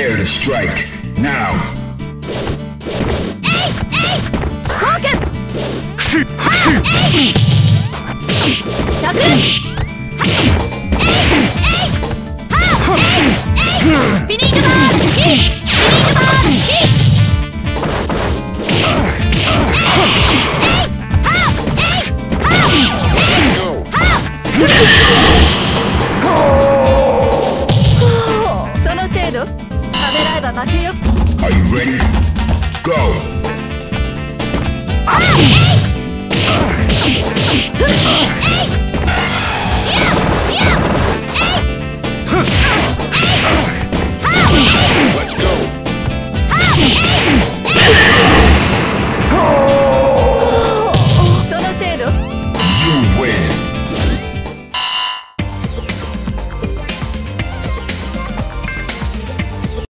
prepare to strike. Now. Eight, eight, Koken! Shoot! Shoot! Eight! Are you ready? Go! Let's go! You win!